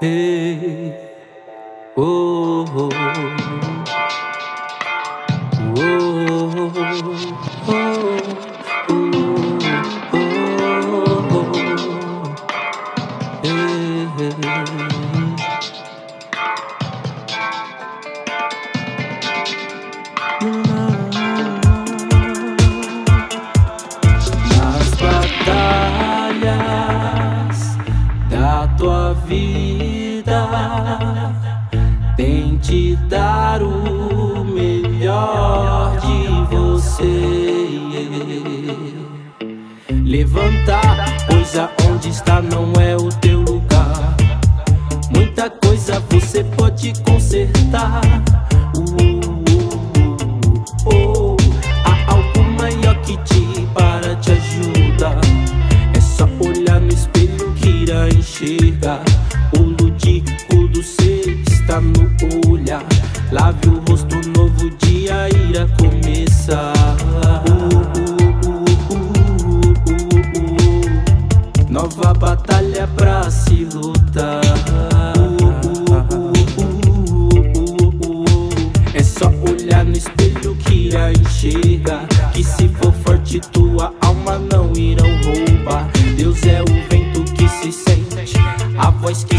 Hey, oh, oh. Levantar, pois aonde está não é o teu lugar. Muita coisa você pode consertar. Uh, uh, uh, uh. Há algo maior que ti para te ajudar. É só olhar no espelho que irá enxergar. O ludico do ser está no olhar. Lave o rosto, novo dia irá começar. Lutar. É só olhar no espelho que irá enxergar. Que se for forte, tua alma não irão roubar. Deus é o vento que se sente, a voz que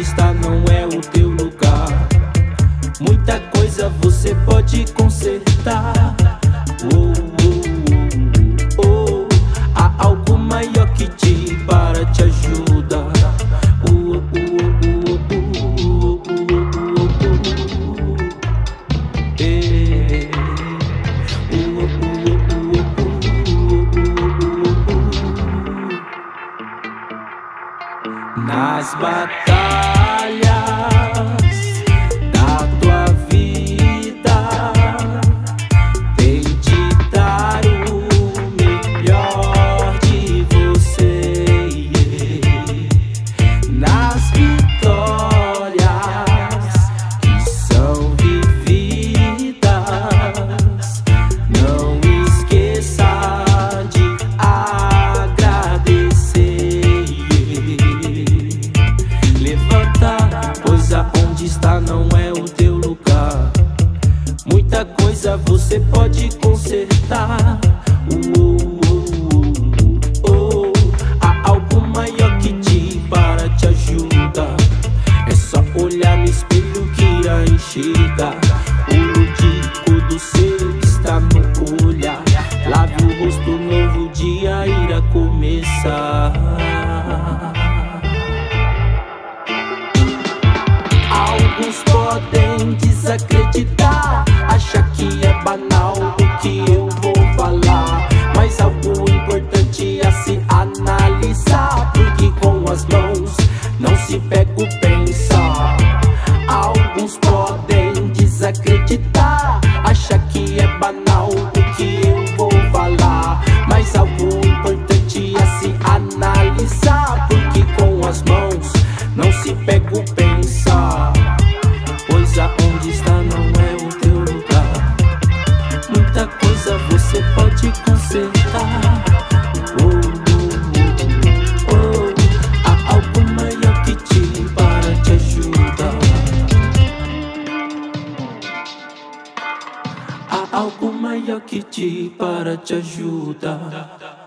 está não é o teu lugar. Muita coisa você pode consertar. Oh, oh, oh, oh. Há algo maior que ti para te ajudar. Oh, oh, é o teu lugar. Muita coisa você pode consertar. Uh, uh, uh, uh. Há algo maior que ti para te ajudar. É só olhar no espelho que irá enxergar. O ludico do ser está no olhar. Lave o rosto, novo dia irá começar. Achar que é banal o que eu vou falar. Mas algo importante a se analisar, porque com as mãos não se pega maior que ti para te ajudar.